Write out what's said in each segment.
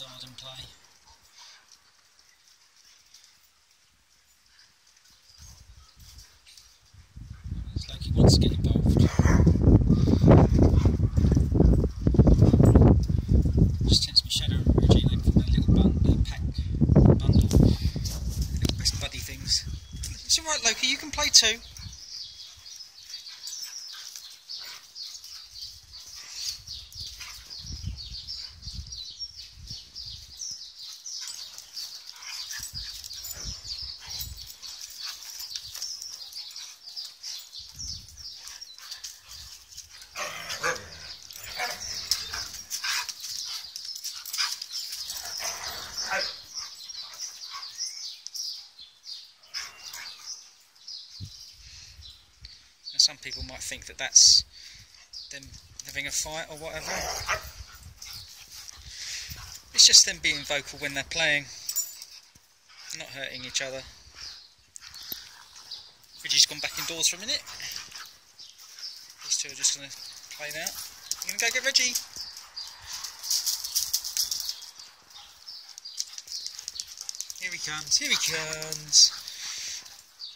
garden play. It's like he wants to get involved. Just takes my shadow originally from that little bun uh, pack bundle. Little best buddy things. It's alright Loki, you can play too. Some people might think that that's them having a fight or whatever. It's just them being vocal when they're playing, not hurting each other. Reggie's gone back indoors for a minute. These two are just going to play now. I'm going to go get Reggie. Here he comes, here he comes.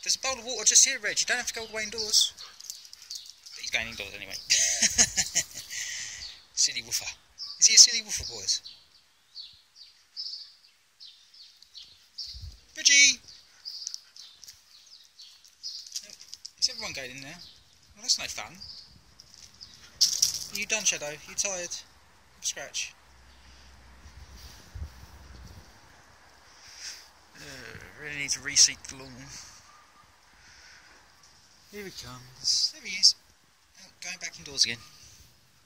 There's a bowl of water just here, Reg. You don't have to go all the way indoors. But he's going indoors anyway. silly woofer. Is he a silly woofer, boys? Reggie! Oh, is everyone going in there? Well, that's no fun. Are you done, Shadow? You tired? Scratch. Uh, really need to reseat the lawn. Here he comes. There he is. Oh, going back indoors again.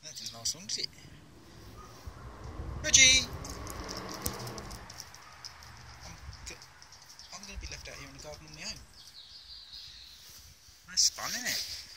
That didn't last long, did it? Reggie! I'm, I'm going to be left out here in the garden on my own. That's fun, isn't it?